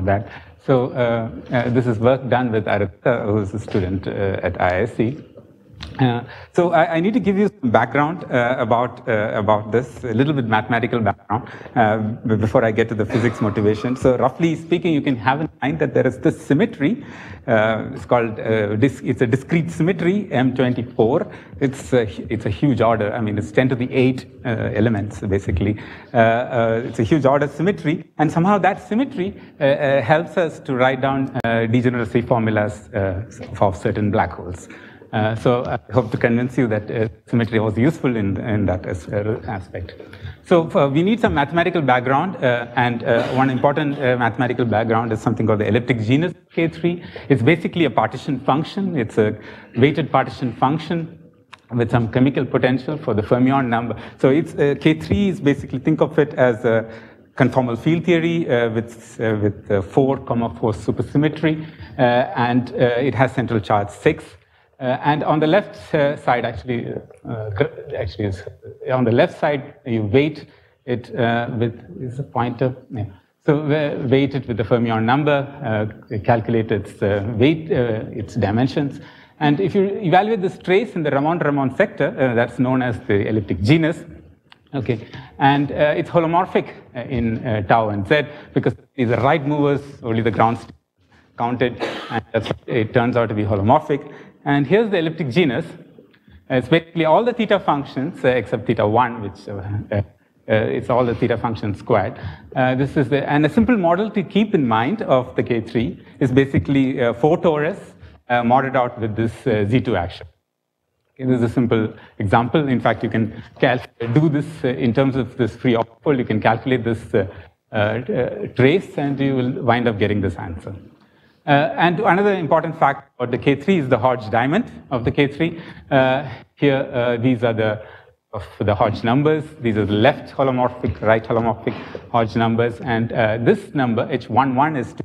about that. So uh, uh, this is work done with Aradhita, who's a student uh, at IISc. Uh, so I, I, need to give you some background uh, about uh, about this, a little bit mathematical background uh, before I get to the physics motivation. So roughly speaking, you can have in mind that there is this symmetry. Uh, it's called it's a discrete symmetry M24. It's a, it's a huge order. I mean, it's 10 to the 8 elements basically. it's a huge order symmetry, and somehow that symmetry helps us to write down degeneracy formulas for certain black holes. Uh, so I hope to convince you that uh, symmetry was useful in, in that as, uh, aspect. So uh, we need some mathematical background, uh, and one important mathematical background is something called the elliptic genus K3. It's basically a partition function. It's a weighted partition function with some chemical potential for the fermion number. So it's K3 is basically think of it as a conformal field theory uh, with, uh, with uh, 4, comma 4 supersymmetry, and it has central charge 6 and on the left uh, side, actually, uh, actually on the left side, you weight it with is a pointer. Yeah. So weight it with the fermion number, calculate its weight, its dimensions. And if you evaluate this trace in the Ramond-Ramond sector, uh, that's known as the elliptic genus, okay, and uh, it's holomorphic in uh, tau and z because these are right movers, only the ground counted, and it turns out to be holomorphic. And here's the elliptic genus. It's basically all the theta functions uh, except theta 1, which uh, uh, it's all the theta functions squared. Uh, this is the, and a simple model to keep in mind of the K3 is basically uh, 4 torus uh, modeled out with this Z2 action. Okay, this is a simple example. In fact, you can do this in terms of this free orbifold. You can calculate this trace and you will wind up getting this answer. Uh, and another important fact about the K3 is the Hodge diamond of the K3. Uh, here, uh, these are the of the Hodge numbers. These are the left holomorphic, right holomorphic Hodge numbers. And uh, this number, H11, is two.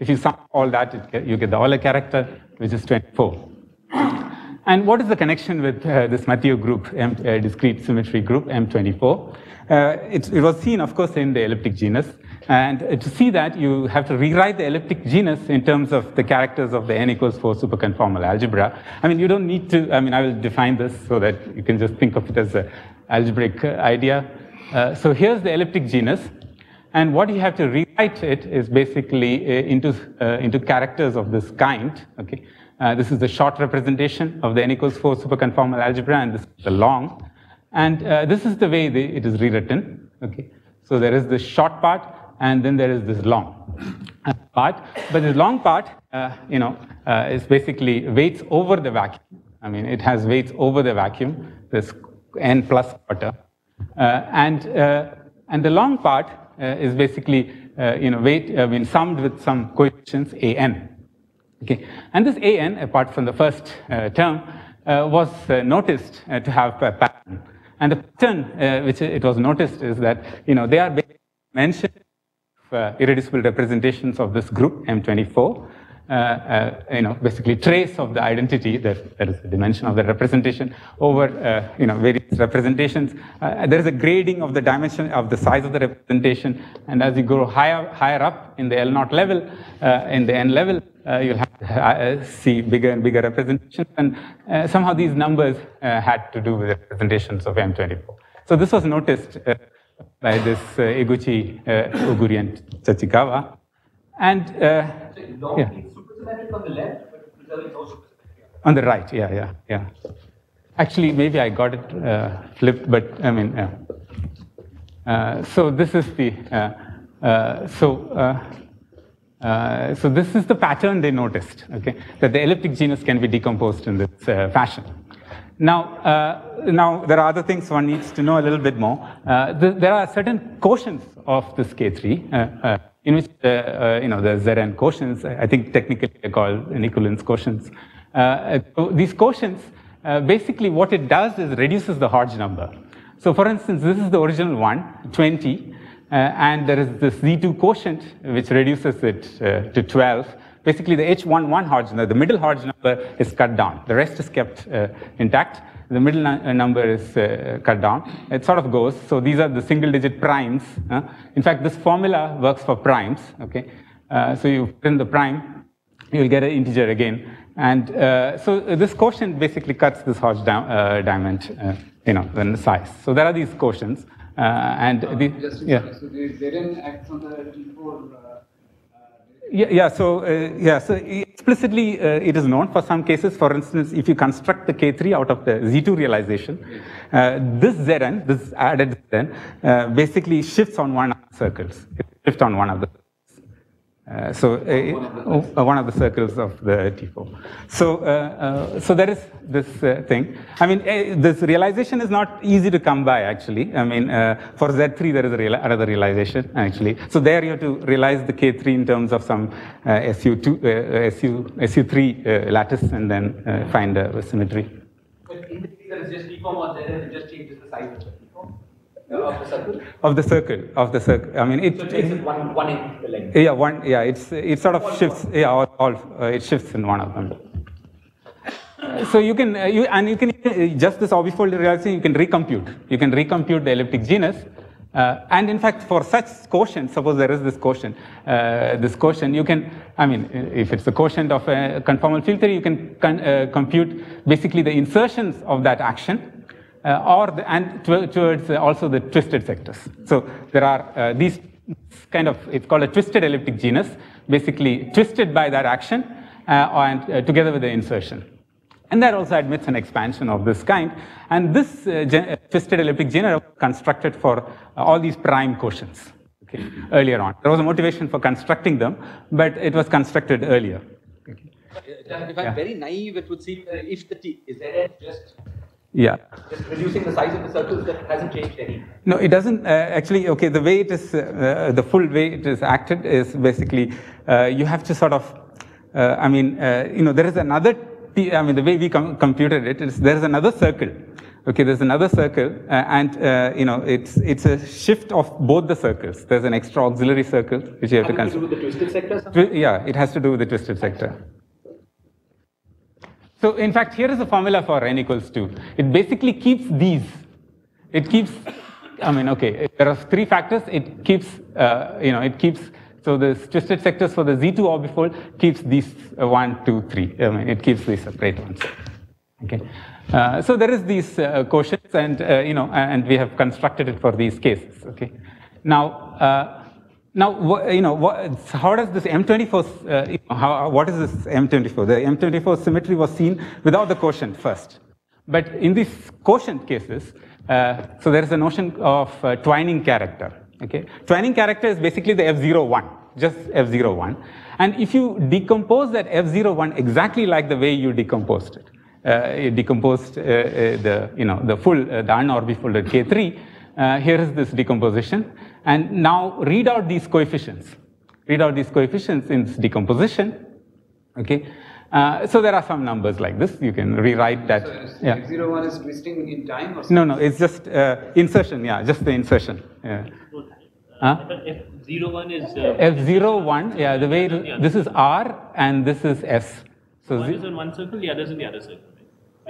If you sum all that, you get the Euler character, which is 24. And what is the connection with uh, this Mathieu group, M, uh, discrete symmetry group, M24? It, it was seen, of course, in the elliptic genus. And to see that, you have to rewrite the elliptic genus in terms of the characters of the n equals 4 superconformal algebra. I mean, you don't need to, I mean, I will define this so that you can just think of it as an algebraic idea. Uh, so here's the elliptic genus. And what you have to rewrite it is basically uh, into, uh, into characters of this kind. Okay, uh, This is the short representation of the n equals 4 superconformal algebra, and this is the long. And uh, this is the way it is rewritten. Okay, So there is the short part, and then there is this long part. But this long part, uh, you know, uh, is basically weights over the vacuum. I mean, it has weights over the vacuum, this n plus quarter. Uh, and, uh, and the long part uh, is basically, uh, you know, weight, I mean, summed with some coefficients an. Okay. And this an, apart from the first term, was noticed to have a pattern. And the pattern which it was noticed is that, you know, they are mentioned uh, irreducible representations of this group, M24, uh, uh, you know, basically trace of the identity, that, that is the dimension of the representation over, uh, you know, various representations. Uh, there is a grading of the dimension of the size of the representation, and as you go higher, higher up in the L naught level, uh, in the N level, you'll have to see bigger and bigger representations, and somehow these numbers had to do with representations of M24. So this was noticed by this uh, Eguchi, uh, Ooguri, and Tachikawa. And uh, yeah. on the left, on the right, yeah, yeah, yeah. Actually, maybe I got it uh, flipped, but I mean, uh, uh, so this is the uh, so. so this is the pattern they noticed, okay, that the elliptic genus can be decomposed in this fashion. Now, uh, now, there are other things one needs to know a little bit more. Uh, th there are certain quotients of this K3, uh, uh in which, uh, uh, you know, the Zn quotients, I think technically they're called inequivalence quotients. So these quotients, basically what it does is reduces the Hodge number. So for instance, this is the original one, 20, and there is this Z2 quotient, which reduces it to 12 basically the H11 Hodge number, the middle Hodge number is cut down. The rest is kept uh, intact. The middle uh, number is uh, cut down. It sort of goes. So these are the single digit primes. Uh. in fact, this formula works for primes. Okay. so you put in the prime, you'll get an integer again. And uh, so this quotient basically cuts this Hodge di uh, diamond, uh, you know, in the size. So there are these quotients. and the, yeah. So they, they, didn't act on the T4 yeah, yeah, so uh, yeah, so explicitly uh, it is known for some cases. For instance, if you construct the K3 out of the Z2 realization, uh, this Zn, this added Zn, basically shifts on one of the circles. It shifts on one of the uh, so uh, uh, one of the circles of the T4. So, uh, uh, so there is this uh, thing. I mean, this realization is not easy to come by, actually. I mean, for Z3, there is real, another realization, actually. So there you have to realize the K3 in terms of some SU2, SU, SU3 lattice and then find a symmetry. But in the there is just deform or it just changes the size of the of the circle? Of the circle, of the circle. I mean, it. So it takes it one, one inch the length. Yeah, one. Yeah, it's it sort of all shifts. One. Yeah, all, all uh, it shifts in one of them. so you can uh, you and you can uh, just this orbifold realization you can recompute. You can recompute the elliptic genus. Uh, and in fact, for such quotient, suppose there is this quotient, uh, this quotient, you can, I mean, if it's the quotient of a conformal field theory, you can uh, compute basically the insertions of that action uh, or the, and towards also the twisted sectors. So there are uh, these kind of, it's called a twisted elliptic genus, basically twisted by that action uh, and together with the insertion. And that also admits an expansion of this kind. And this uh, twisted elliptic genus was constructed for uh, all these prime quotients okay, earlier on. There was a motivation for constructing them, but it was constructed earlier. Okay. If I'm yeah. very naive, it would seem that if the T is there just yeah. Just reducing the size of the circles that hasn't changed any. No, it doesn't. Uh, actually, okay, the way it is, uh, the full way it is acted is basically uh, you have to sort of, uh, I mean, uh, you know, there is another, I mean, the way we com computed it is there is another circle. Okay, there's another circle, uh, and you know, it's it's a shift of both the circles. There's an extra auxiliary circle which you have Having to consider. To do with the twisted sector. Yeah, it has to do with the twisted sector. So in fact, here is a formula for n equals 2. It basically keeps these. It keeps, I mean, okay, there are three factors. It keeps, uh, you know, it keeps, so the twisted sectors for the Z2 orbifold keeps these uh, one, two, three. I mean, it keeps these separate ones. Okay. Uh, so there is these uh, quotients and, uh, you know, and we have constructed it for these cases. Okay. Now, uh, now, you know, how does this M24, uh, how, what is this M24? The M24 symmetry was seen without the quotient first. But in these quotient cases, uh, so there is a notion of uh, twining character. Okay, Twining character is basically the F01, just F01. And if you decompose that F01 exactly like the way you decomposed it, uh, decomposed uh, uh, the, you know, the full, the unorbifolded K3, here is this decomposition. And now read out these coefficients. Read out these coefficients in decomposition. Okay. Uh, so there are some numbers like this. You can rewrite that. So yeah. F01 is twisting in time or something? No, no, it's just uh, insertion. Yeah, just the insertion. Yeah. Uh, huh? F01 is. Uh, F01, yeah, the way this is R and this is S. So one is in one circle, the other is in the other circle.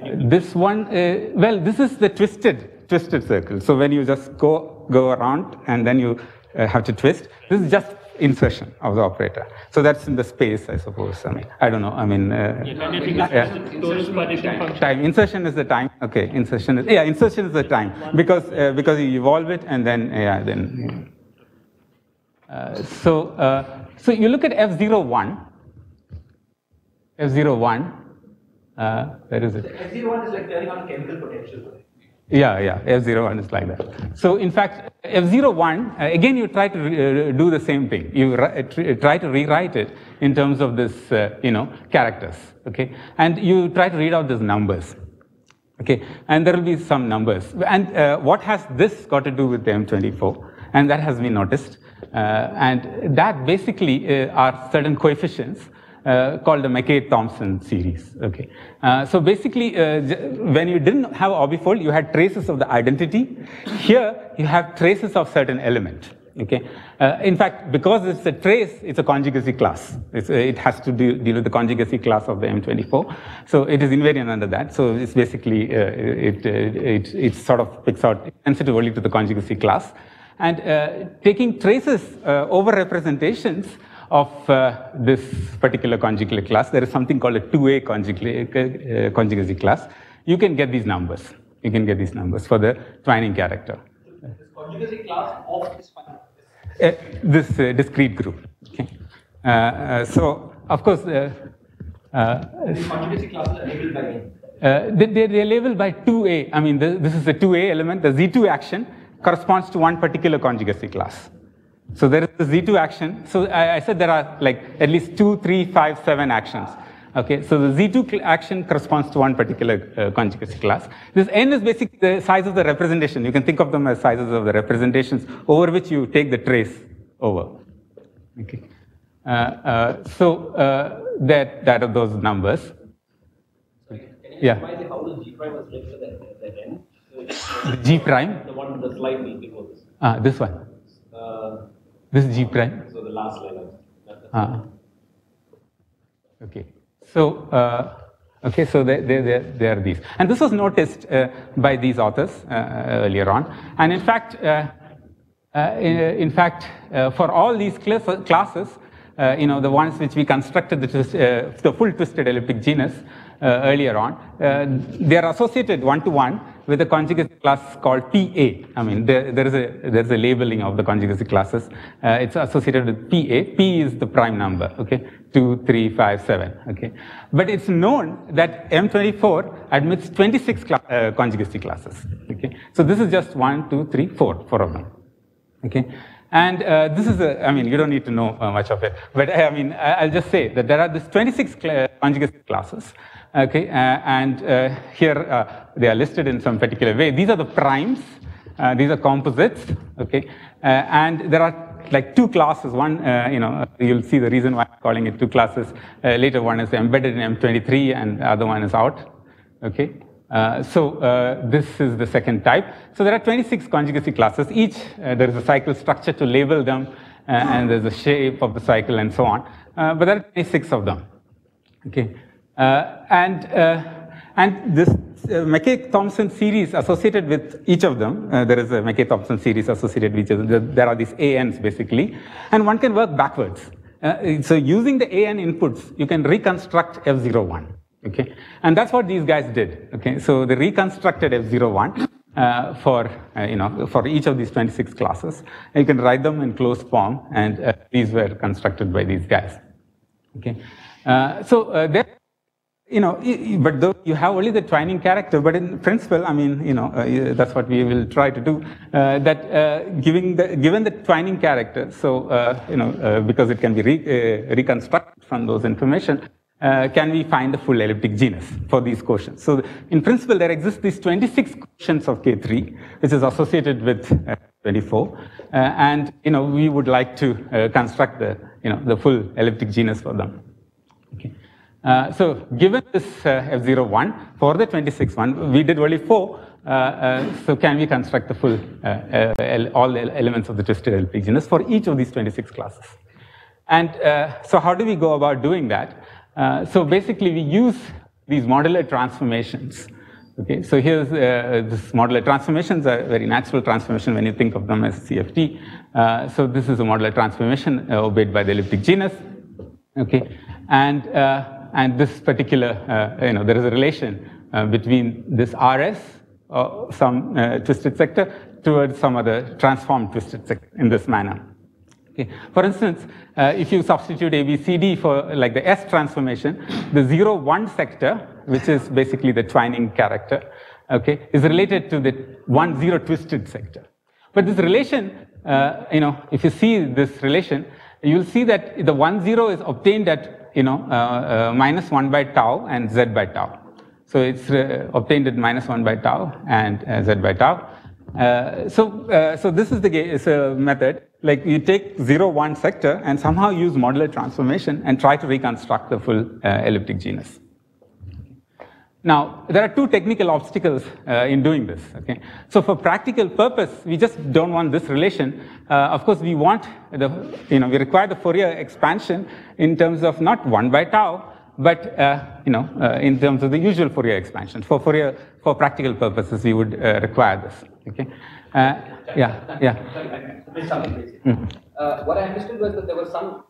Right? This one, uh, well, this is the twisted, twisted circle. So when you just go go around and then you uh, have to twist. This is just insertion of the operator. So that's in the space, I suppose. I mean, I don't know. I mean, uh, yeah, yeah. time. Insertion is the time. Okay, insertion is yeah. Insertion is the time because uh, because you evolve it and then yeah then. Yeah. Uh, so uh, so you look at F zero one. F zero one. Uh, where is it? F zero one is like turning on chemical potential. Yeah, yeah, F01 is like that. So in fact, F01, uh, again, you try to uh, do the same thing. You uh, try to rewrite it in terms of this, uh, you know, characters, okay? And you try to read out these numbers, okay? And there will be some numbers. And uh, what has this got to do with the M24? And that has been noticed. Uh, and that basically are certain coefficients uh, called the McKay-Thompson series. Okay, uh, so basically, uh, when you didn't have orbifold, you had traces of the identity. Here, you have traces of certain element. Okay, uh, in fact, because it's a trace, it's a conjugacy class. It's, uh, it has to do, deal with the conjugacy class of the M24. So it is invariant under that. So it's basically uh, it, it it sort of picks out sensitive only to the conjugacy class, and taking traces over representations of uh, this particular conjugate class. There is something called a 2A conjugate, uh, conjugacy class. You can get these numbers. You can get these numbers for the twining character. This conjugacy class of this. Uh, this uh, discrete group. Okay. Uh, uh, so, of course, uh, uh, These conjugacy classes are labeled by uh, they, they, they're labeled by 2A. I mean, the, this is a 2A element. The Z2 action corresponds to one particular conjugacy class. So there is the Z2 action. So I, I said there are like at least two, three, five, seven actions. Okay, so the Z2 action corresponds to one particular uh, conjugacy class. This N is basically the size of the representation. You can think of them as sizes of the representations over which you take the trace over. Okay. Uh, uh, so uh, that, that are those numbers. Can you Yeah. how the G prime was written at that, end? The G prime, The one, the slide before this. ah, this one. Uh, This is G prime. so the last line. Ah. Okay. So, uh, okay, so there, there, there, are these. And this was noticed uh, by these authors uh, earlier on. And in fact, uh, uh, in, in fact, uh, for all these class, classes, uh, you know, the ones which we constructed the, twist, uh, the full twisted elliptic genus uh, earlier on, uh, they are associated one-to-one with a conjugacy class called PA. I mean, there, there, is a, there is a labeling of the conjugacy classes. Uh, it's associated with PA. P is the prime number, okay? 2, 3, 5, 7, okay? But it's known that M24 admits 26 cla- uh, conjugacy classes, okay? So this is just 1, 2, 3, 4, four of them. Okay, and uh, this is a, I mean, you don't need to know uh, much of it, but I mean, I'll just say that there are these 26 cl- conjugacy classes. Okay, uh, and uh, here uh, they are listed in some particular way. These are the primes. These are composites. Okay, and there are like two classes. One, uh, you know, you'll see the reason why I'm calling it two classes uh, later. One is embedded in M23, and the other one is out. Okay, uh, so this is the second type. So there are 26 conjugacy classes. Each there is a cycle structure to label them, and there's a shape of the cycle and so on. But there are 26 of them. Okay, and uh, and this uh, McKay-Thompson series associated with each of them. Uh, there is a McKay-Thompson series associated with each of them. There- are these ANs basically, and one can work backwards. Uh, so using the AN inputs, you can reconstruct F01. Okay, and that's what these guys did. Okay, so they reconstructed F01 uh, for uh, you know for each of these 26 classes. You can write them in closed form, and uh, these were constructed by these guys. Okay, uh, so uh, there, you know, but though you have only the twining character, but in principle, I mean, you know, uh, that's what we will try to do. Uh, that uh, giving the given the twining character, so uh, you know, uh, because it can be re, uh, reconstructed from those information. Can we find the full elliptic genus for these quotients? So, in principle, there exist these 26 quotients of K3, which is associated with uh, 24, uh, and you know we would like to construct the you know the full elliptic genus for them. Okay. Uh, so given this uh, F01 for the 26 one, we did only four. Uh, uh, so can we construct the full uh, uh, all the elements of the twisted elliptic genus for each of these 26 classes? And so how do we go about doing that? So basically we use these modular transformations. Okay, so here's this modular transformations are very natural transformation when you think of them as CFT. So this is a modular transformation obeyed by the elliptic genus. Okay, and and this particular, uh, you know, there is a relation uh, between this RS, uh, some twisted sector, towards some other transformed twisted sector in this manner. Okay. For instance, uh, if you substitute ABCD for like the S transformation, the 0, 1 sector, which is basically the twining character, okay, is related to the 1, 0 twisted sector. But this relation, uh, you know, if you see this relation, you'll see that the 1, 0 is obtained at, you know, uh, uh, minus 1 by tau and z by tau. So it's uh, obtained at minus 1 by tau and z by tau. Uh, so, uh, so this is the a method. Like you take 0, 1 sector and somehow use modular transformation and try to reconstruct the full uh, elliptic genus. Now, there are two technical obstacles uh, in doing this. Okay, so for practical purpose, we just don't want this relation. Uh, of course, we want the, you know, we require the Fourier expansion in terms of not one by tau, but uh, you know, uh, in terms of the usual Fourier expansion. For Fourier, for practical purposes, we would uh, require this. Okay, uh, yeah, yeah. Sorry, I missed something basic. Mm. uh, what I understood was that there was some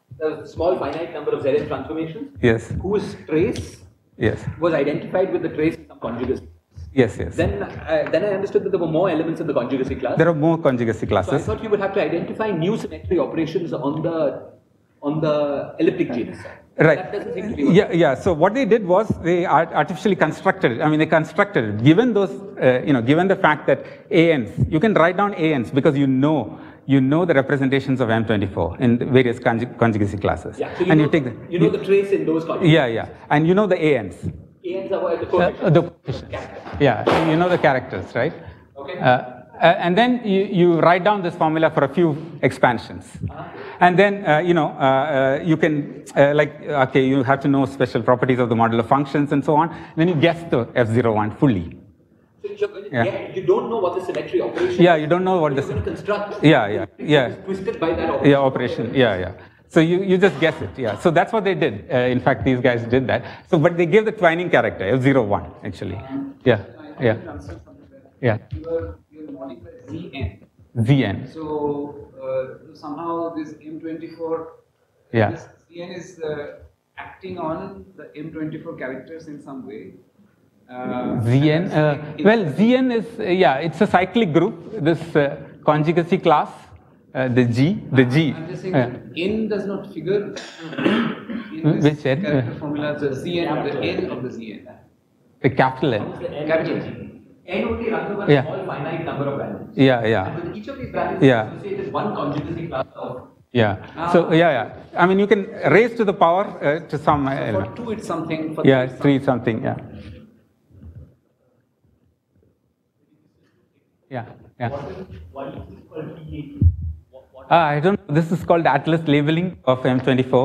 small finite number of Zn transformations Yes. whose trace Yes. was identified with the trace in some conjugacy. Yes. Yes. Then, uh, then I understood that there were more elements in the conjugacy class. There are more conjugacy classes. so I thought you would have to identify new symmetry operations on the on the elliptic genus. Right. That doesn't seem to be. Yeah, yeah. So what they did was they artificially constructed it. I mean, they constructed it. Given those, uh, you know, given the fact that ANs, you can write down ANs because you know, you know the representations of M24 in the various conjug- conjugacy classes. Yeah. So you, and know, you take the, you know the trace in those conjugacies. yeah, yeah, and you know the ANs. ANs are what the Uh, coefficients. the coefficients. Yeah, you know the characters, right? Okay. Uh, uh, and then you, you write down this formula for a few expansions. And then, uh, you know, uh, uh, you can, uh, like, okay, you have to know special properties of the modular functions and so on. And Then you guess the F01 fully. So you're going to Yeah. get- you don't know what the symmetry operation Yeah, you don't know what You're the, construct. yeah, yeah, yeah. Twisted by that operation. Yeah, operation. Yeah, yeah. So you, you just guess it. Yeah. So that's what they did. Uh, in fact, these guys did that. So, but they gave the twining character, F01, actually. Yeah, I yeah, didn't understand something there. yeah. You are you are modified Zn. Zn. So uh, somehow this M24. Yeah. This Zn is uh, acting on the M24 characters in some way. Uh, Zn, uh, well, Zn is, uh, yeah, it's a cyclic group, this uh, conjugacy class, uh, the G, the G. I'm just saying uh, that N does not figure in Which this N? character Uh, formula, the Zn, of the N of the Zn. the capital N. Capital N. N only runs over Yeah. a small finite number of values. Yeah, yeah, And with each of these values Yeah. associated one conjugacy class of yeah. So, yeah, yeah. I mean, you can raise to the power uh, to some For element. two, it's something. For Yeah, three, it's three something, yeah. Yeah, yeah. Why is? What, what Ah, I don't know. This is called Atlas labeling of M24.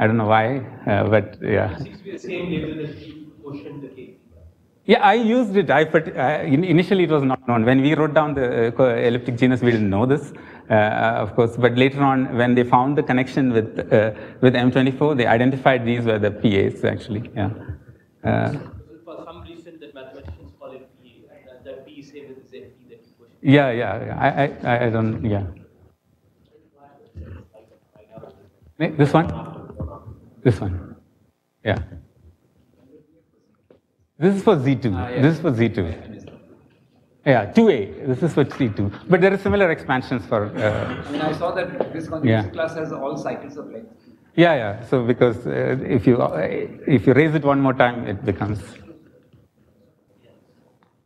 I don't know why, uh, but yeah. seems to be the same label as the quotient the K. Yeah, I used it. I, put, uh, initially it was not known. When we wrote down the uh, elliptic genus, we didn't know this, uh, of course. But later on, when they found the connection with uh, with M24, they identified these were the PAs actually. Yeah. Uh, For some reason, that mathematicians call it PA, and that, that P is same as the same P that you quotient. Yeah, yeah. yeah. I, I, I don't. Yeah. This one. This one. Yeah. This is for Z2. This is for Z2. Yeah, 2A. This is for Z2. But there are similar expansions for. Uh, I mean, I saw that this Yeah. class has all cycles of length. yeah, yeah. So because uh, if you uh, if you raise it one more time, it becomes.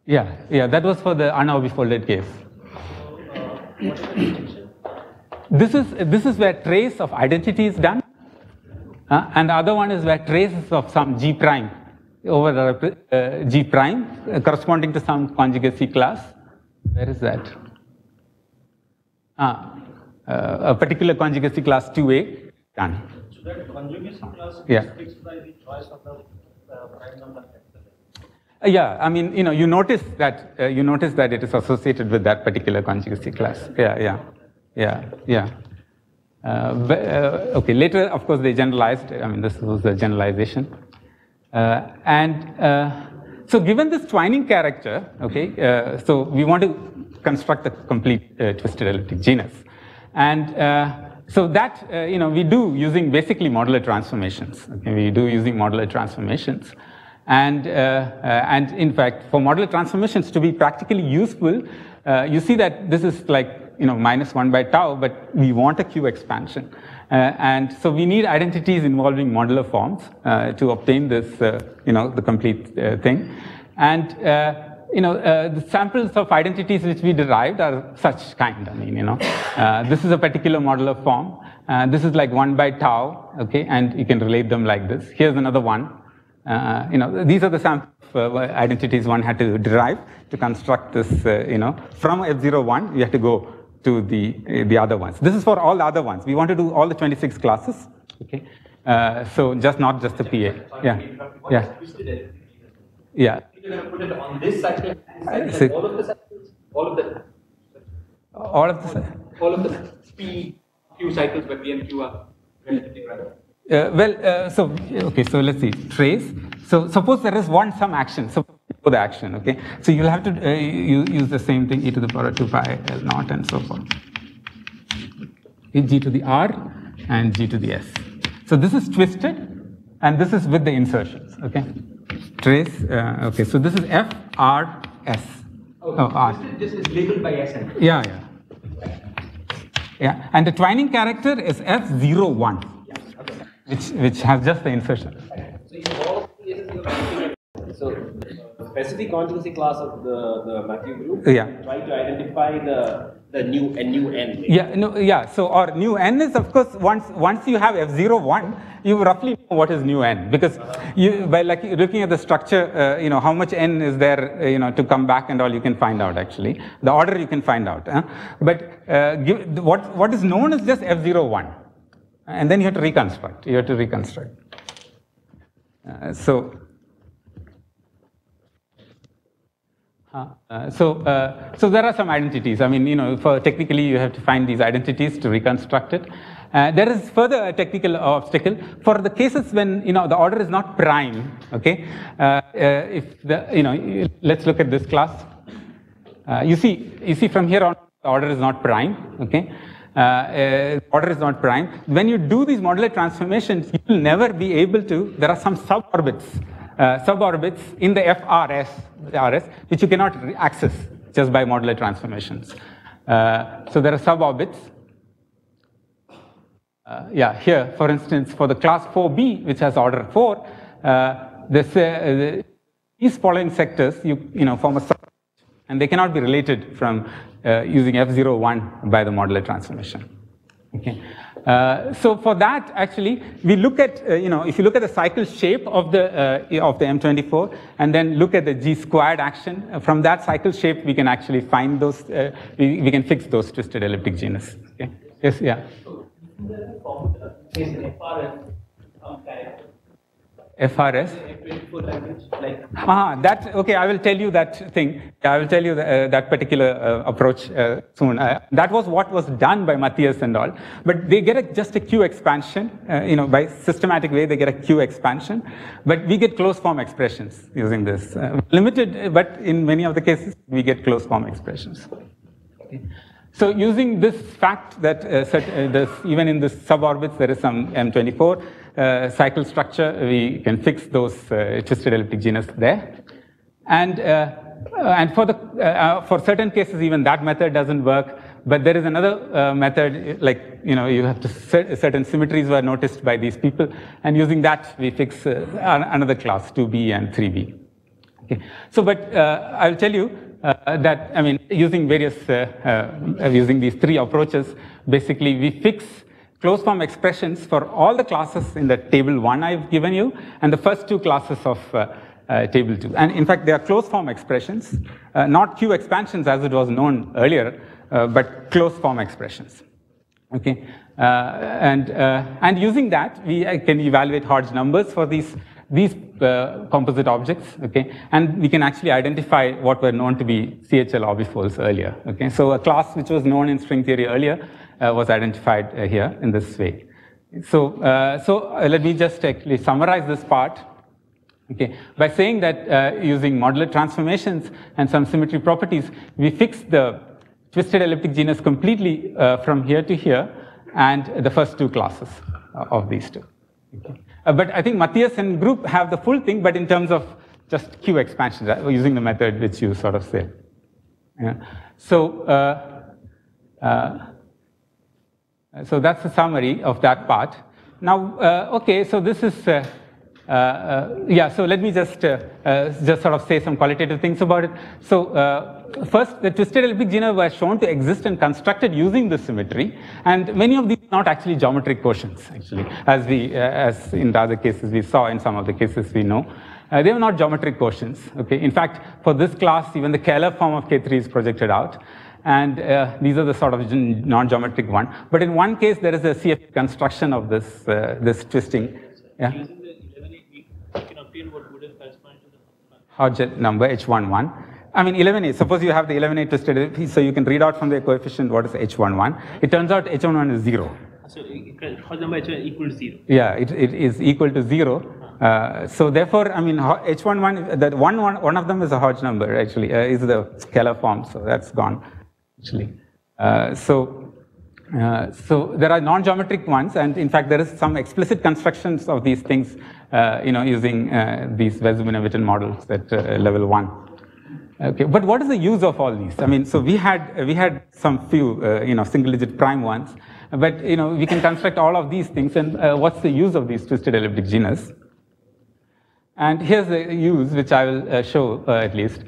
Yeah, yeah. That was for the unorbifolded case. This is this is where trace of identity is done, uh, and the other one is where traces of some G prime over the uh, G prime uh, corresponding to some conjugacy class. Where is that? Ah, uh, a particular conjugacy class 2A done. So that conjugation class Yeah. is fixed by the choice of the uh, prime number yeah, I mean, you know, you notice that uh, you notice that it is associated with that particular conjugacy class. Yeah, yeah, yeah, yeah. Uh, but, uh, okay, later, of course, they generalized. I mean, this was the generalization. Uh, and uh, so, given this twining character, okay, uh, so we want to construct a complete uh, twisted elliptic genus, and uh, so that uh, you know we do using basically modular transformations. Okay, we do using modular transformations. And, uh, uh, and in fact, for modular transformations to be practically useful, uh, you see that this is like you know minus one by tau, but we want a Q expansion. Uh, and so we need identities involving modular forms uh, to obtain this, uh, you know, the complete thing. And you know, the samples of identities which we derived are such kind. I mean, you know, this is a particular modular form. This is like one by tau, okay, and you can relate them like this. Here's another one. Uh, you know, these are the sample uh, identities one had to derive to construct this, uh, you know, from F01, we have to go to the, uh, the other ones. This is for all the other ones. We want to do all the 26 classes, okay? Uh, so just not just the PA. Yeah, yeah, twisted elliptic genus. yeah. You're going to put it on this cycle, this cycle, see. and all of the cycles, all of the, All of the, all of the P, Q cycles where P and Q are relatively random. Uh, well, uh, so okay, so let's see. Trace. So suppose there is one some action. So for the action, okay. So you'll have to uh, you, use the same thing e to the power of two pi l naught and so forth. g to the r and g to the s. So this is twisted, and this is with the insertions. Okay, trace. Uh, okay, so this is f r s. Okay. Oh, r. This is labeled by SN. Yeah, yeah. Yeah, and the twining character is F01, which, which has just the insertion. So in all cases, you're looking at so specific conjugacy class of the, the Mathieu group. Yeah. Try to identify the the new n new n. Yeah, no, yeah. So, or new n is of course once once you have f01, you roughly know what is new n because you by like looking at the structure, uh, you know how much n is there, uh, you know, to come back and all you can find out actually. The order you can find out, huh? but uh, give, what what is known is just f01, and then you have to reconstruct. You have to reconstruct. Uh, so. Uh, so, uh, so there are some identities. I mean, you know, for technically you have to find these identities to reconstruct it. Uh, there is further a technical obstacle for the cases when you know the order is not prime. Okay, uh, uh, if the you know, let's look at this class. You see, you see from here on, the order is not prime. Okay. Uh, order is not prime. When you do these modular transformations, you will never be able to. There are some suborbits uh, suborbits in the FRS, RS, which you cannot access just by modular transformations. Uh, so there are suborbits. Uh, yeah, here, for instance, for the class 4b, which has order 4, uh, this, uh, these following sectors, you, you know, form a sub, and they cannot be related from uh, using F01 by the modular transformation. Okay. Uh, so for that, actually, we look at, uh, you know, if you look at the cycle shape of the, uh, of the M24 and then look at the G squared action, uh, from that cycle shape, we can actually find those, uh, we, we can fix those twisted elliptic genus. Okay. Yes, yeah. So, isn't there a formula, says FRS character? FRS. F24 language, like Ah, that okay. I will tell you that thing. I will tell you the, uh, that particular uh, approach uh, soon. Uh, that was what was done by Matthias and all. But they get a, just a Q expansion. Uh, you know, by systematic way, they get a Q expansion. But we get closed form expressions using this. Uh, limited, but in many of the cases, we get closed form expressions. Okay. So using this fact that uh, uh, this, even in the suborbits there is some M24 uh, cycle structure, we can fix those uh, twisted elliptic genus there. And, uh, and for, the, uh, for certain cases, even that method doesn't work. But there is another method, like, you know, you have to, certain symmetries were noticed by these people. And using that, we fix another class, 2b and 3b. Okay. So, but I'll tell you, uh, that, I mean, using various, uh, uh, using these three approaches, basically we fix closed form expressions for all the classes in the table one I've given you, and the first two classes of uh, uh, table two. And in fact, they are closed form expressions, uh, not Q expansions as it was known earlier, but closed form expressions. Okay, uh, and uh, and using that, we can evaluate Hodge numbers for these these uh, composite objects, okay, and we can actually identify what were known to be CHL orbifolds earlier, okay. So a class which was known in string theory earlier uh, was identified uh, here in this way. So, uh, so uh, let me just actually summarize this part, okay, by saying that uh, using modular transformations and some symmetry properties, we fix the twisted elliptic genus completely from here to here, and the first two classes of these two. Okay. Uh, but I think Matthias and group have the full thing, but in terms of just Q expansion, using the method which you sort of said. Yeah. So, uh, uh, so that's the summary of that part. Now, uh, okay, so this is, uh, uh, yeah, so let me just, just sort of say some qualitative things about it. So, first, the twisted elliptic genus were shown to exist and constructed using this symmetry, and many of these are not actually geometric quotients, actually, as we, uh, as in the other cases we saw, in some of the cases we know. Uh, they are not geometric quotients, okay? In fact, for this class, even the Kähler form of K3 is projected out, and uh, these are the sort of non-geometric one. But in one case, there is a CF construction of this, uh, this twisting. Yeah? Using the 11 can obtain what would have corresponded to the Hodge number H11. I mean, 11A, suppose you have the 11A twisted, so you can read out from the coefficient what is H11. It turns out H11 is 0. So, Hodge number H1 equal to 0. Yeah, it, it is equal to 0. Uh, so therefore, I mean, H11, that one, one, one of them is a Hodge number, actually, uh, is the Kähler form, so that's gone, actually. Uh, so, Uh, so there are non-geometric ones, and in fact, there is some explicit constructions of these things, uh, you know, using uh, these Wess-Zumino-Witten models at uh, level one. Okay, but what is the use of all these? I mean, so we had we had some few, uh, you know, single-digit prime ones, but you know, we can construct all of these things, and uh, what's the use of these twisted elliptic genus? And here's the use, which I will show at least.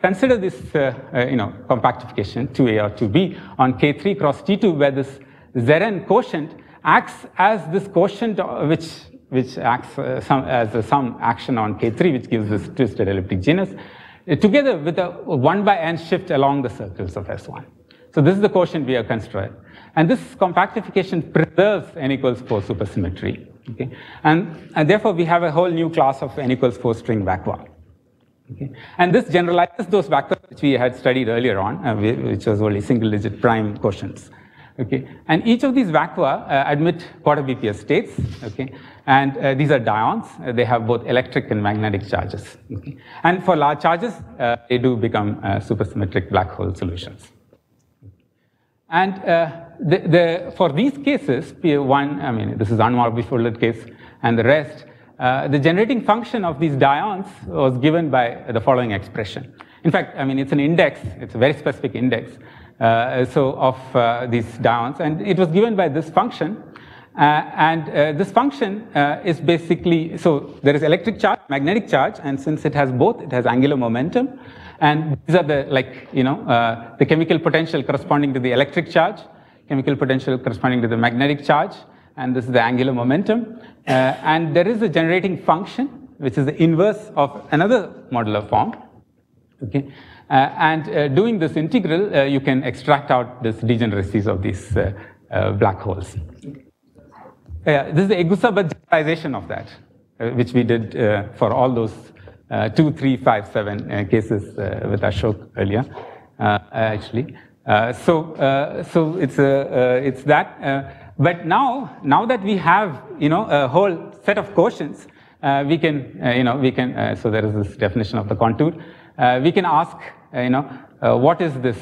Consider this, uh, uh, you know, compactification 2a or 2b on K3 cross T2, where this Zn quotient acts as this quotient uh, which which acts uh, some, as a some action on K3, which gives this twisted elliptic genus, uh, together with a 1 by n shift along the circles of S1. So this is the quotient we are constructed. And this compactification preserves n equals 4 supersymmetry. Okay? And, and therefore, we have a whole new class of n equals 4 string vacua. Okay. And this generalizes those vectors which we had studied earlier on, uh, which was only single digit prime quotients. Okay. And each of these vacua uh, admit quarter BPS states. Okay. And uh, these are dyons. Uh, they have both electric and magnetic charges. Okay. And for large charges, uh, they do become uh, supersymmetric black hole solutions. And the, the, for these cases, P1, I mean, this is unorbifolded case, and the rest, uh, the generating function of these dyons was given by the following expression. In fact, I mean, it's an index, it's a very specific index, uh, so of uh, these dyons, and it was given by this function. Uh, and uh, this function is basically, so there is electric charge, magnetic charge, and since it has both, it has angular momentum. And these are the, like, you know, the chemical potential corresponding to the electric charge, chemical potential corresponding to the magnetic charge, and this is the angular momentum. Uh, and there is a generating function, which is the inverse of another modular form. Okay? Uh, and uh, doing this integral, uh, you can extract out this degeneracies of these uh, uh, black holes. This is the Igusa generalization of that, uh, which we did uh, for all those uh, two, three, five, seven cases with Ashoke earlier, actually. so, so it's, it's that. But now, now that we have, you know, a whole set of quotients, uh, we can, uh, you know, we can, uh, so there is this definition of the contour. Uh, we can ask, uh, you know, uh, what is this,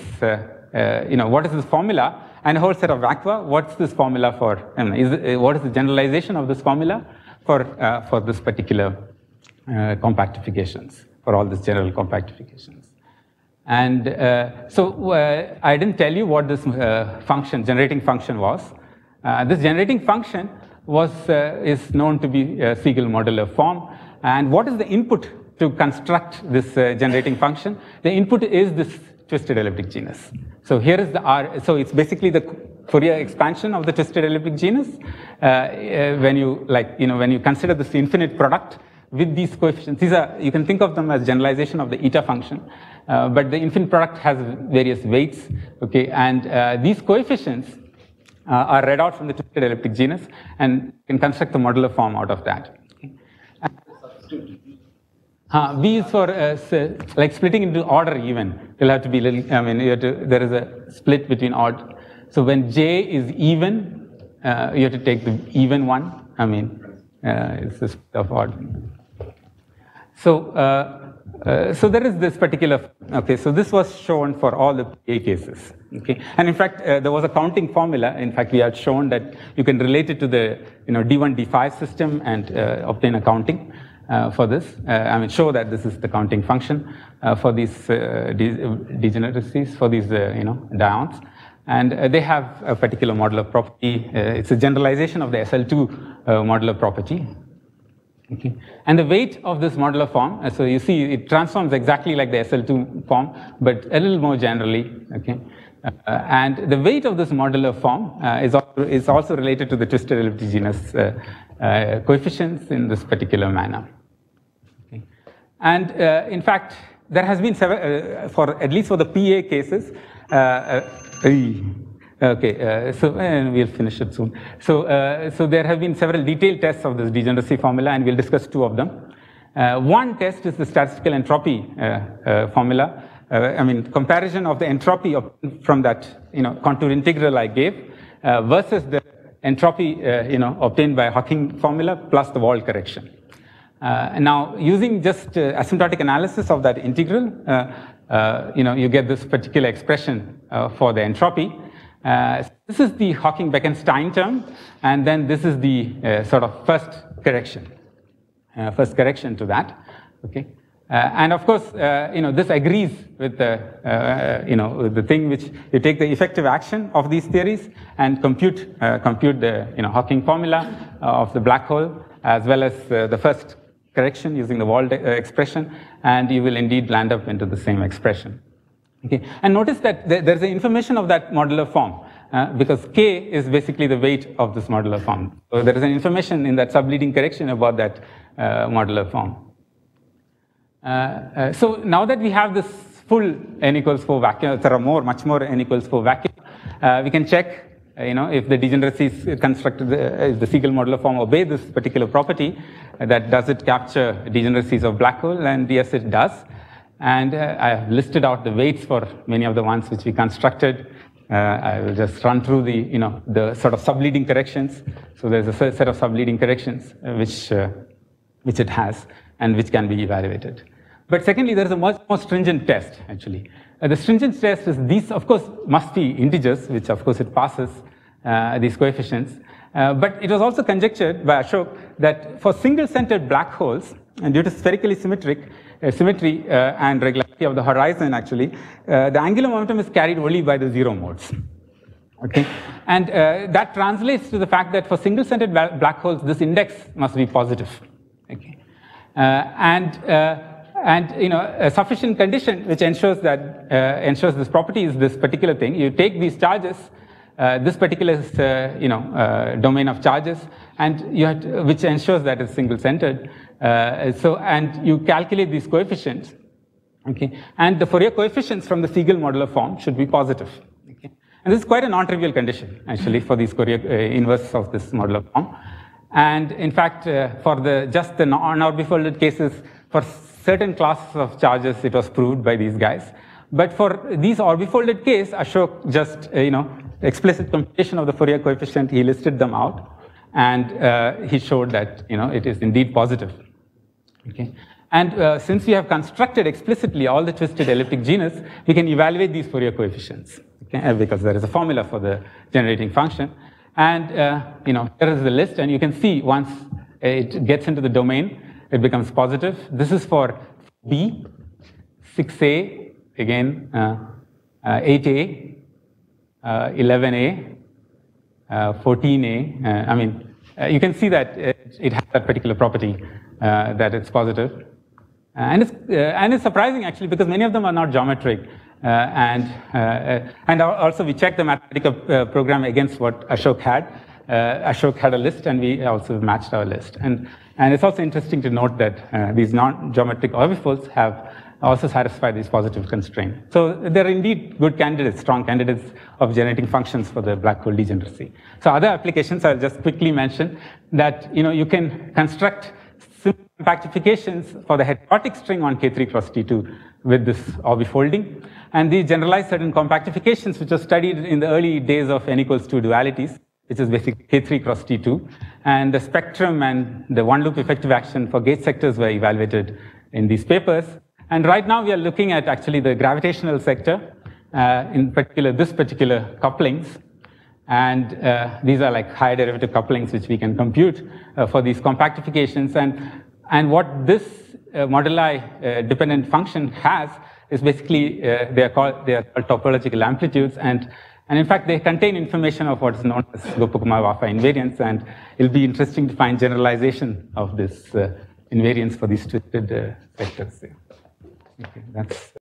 you know, what is this formula? And a whole set of vacua, what's this formula for, is what is the generalization of this formula for, for this particular compactifications, for all these general compactifications. And so I didn't tell you what this function, generating function was. Uh, this generating function was, uh, is known to be a Siegel modular form. And what is the input to construct this uh, generating function? The input is this twisted elliptic genus. So here is the R, so it's basically the Fourier expansion of the twisted elliptic genus. Uh, uh, when you like, you know, when you consider this infinite product with these coefficients, these are, you can think of them as generalization of the eta function, uh, but the infinite product has various weights, okay, and these coefficients uh, are read out from the twisted elliptic genus and can construct the modular form out of that. B is for uh, like splitting into odd or even. It'll have to be little. I mean, to, there is a split between odd. So when J is even, uh, you have to take the even one. I mean, uh, it's a split of odd. So uh, uh, so there is this particular, okay, so this was shown for all the PA cases, okay. And in fact, there was a counting formula. In fact, we had shown that you can relate it to the, you know, D1, D5 system and obtain a counting for this. Uh, I mean, show that this is the counting function for these de degeneracies, for these, you know, dyons. And they have a particular modular property. it's a generalization of the SL2 modular property, Okay. And the weight of this modular form, uh, so you see it transforms exactly like the SL2 form, but a little more generally. Okay. Uh, and the weight of this modular form uh, is, also, is also related to the twisted elliptic genus uh, uh, coefficients in this particular manner. Okay. And uh, in fact, there has been several, for at least for the PA cases, Okay, uh, so and we'll finish it soon. So, uh, so there have been several detailed tests of this degeneracy formula, and we'll discuss two of them. Uh, one test is the statistical entropy uh, uh, formula. Uh, I mean, comparison of the entropy of, from that you know contour integral I gave versus the entropy you know obtained by Hawking formula plus the Wald correction. now, using just asymptotic analysis of that integral, you know, you get this particular expression for the entropy. Uh, this is the Hawking-Bekenstein term, and then this is the uh, sort of first correction, uh, first correction to that. Okay, uh, and of course, uh, you know this agrees with the uh, you know the thing which you take the effective action of these theories and compute compute the you know Hawking formula of the black hole as well as the first correction using the Wald expression, and you will indeed land up into the same expression. Okay. And notice that there's an information of that modular form uh, because K is basically the weight of this modular form. So there is an information in that subleading correction about that uh, modular form. Uh, uh so now that we have this full n equals 4 vacuum, there are more, much more n equals 4 vacuum, uh, we can check uh, you know, if the degeneracies constructed, if the Siegel modular form obey this particular property, that does it capture degeneracies of black hole, and yes, it does. And uh, I have listed out the weights for many of the ones which we constructed. Uh, I will just run through the, you know, the sort of subleading corrections. So there's a set of subleading corrections uh, which, uh, which it has and which can be evaluated. But secondly, there is a much more stringent test, actually. Uh, the stringent test is these, of course, must be integers, which of course it passes uh, these coefficients. but it was also conjectured by Ashoke that for single-centered black holes, and due to spherically symmetric, uh, symmetry uh, and regularity of the horizon actually, uh, the angular momentum is carried only by the zero modes. Okay, and that translates to the fact that for single-centered black holes, this index must be positive. Okay, and and you know a sufficient condition which ensures that uh, ensures this property is this particular thing. You take these charges, uh, this particular uh, you know domain of charges, and you to, which ensures that it's single-centered. Uh, so, and you calculate these coefficients, okay, and the Fourier coefficients from the Siegel modular form should be positive. Okay? And this is quite a non-trivial condition, actually, for these Fourier uh, inverse of this modular form. And in fact, uh, for the just the non-orbifolded cases, for certain classes of charges, it was proved by these guys. But for these orbifolded case, Ashoke just, uh, you know, explicit computation of the Fourier coefficient, he listed them out. And uh, he showed that, you know, it is indeed positive. Okay? And uh, since we have constructed explicitly all the twisted elliptic genus, we can evaluate these Fourier coefficients, okay? Uh, because there is a formula for the generating function. And uh, you know, here is the list, and you can see once it gets into the domain, it becomes positive. This is for B, 6A, again, uh, 8A, uh, 11A, 14A. Uh, I mean, you can see that it, it has that particular property. Uh, that it's positive. Uh, and it's, uh, and it's surprising actually because many of them are not geometric. and, and also we checked the mathematical program against what Ashoke had. Ashoke had a list and we also matched our list. And, and it's also interesting to note that uh, these non-geometric orbifolds have also satisfy these positive constraints. So they're indeed good candidates, strong candidates of generating functions for the black hole degeneracy. So other applications I'll just quickly mention that you know you can construct compactifications for the heterotic string on K3 cross T2 with this orbifolding. And these generalize certain compactifications which are studied in the early days of n equals 2 dualities, which is basically K3 cross T2. And the spectrum and the one loop effective action for gauge sectors were evaluated in these papers. And right now we are looking at actually the gravitational sector, uh, in particular this particular couplings. And uh, these are like higher derivative couplings which we can compute uh, for these compactifications. And and what this uh, moduli uh, dependent function has is basically uh, they are called they are called topological amplitudes and and in fact they contain information of what is known as Gopakumar-Vafa invariants and it'll be interesting to find generalization of this uh, invariance for these twisted uh, vectors. Okay, that's